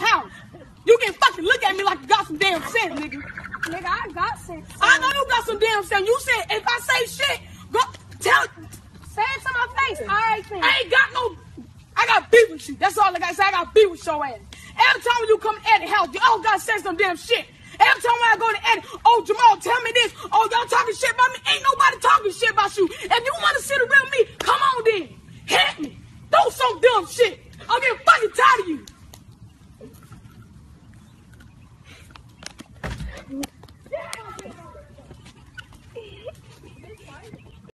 house. You can fucking look at me like you got some damn sense, nigga. Nigga, I got sense. I know you got some damn sense. You said if I say shit, go tell. Say it to my face. All right, then. I ain't got no. I got beef with you. That's all I got to say. I got beef with your ass. Every time you come at the house, you all got to say some damn shit. Every time when I go to Eddie, oh Jamal, tell me this. Oh, y'all talking shit about me. Ain't nobody talking shit about you. If you want to sit around me, come on then. Hit me. Do some dumb shit. I'll get Mm-hmm.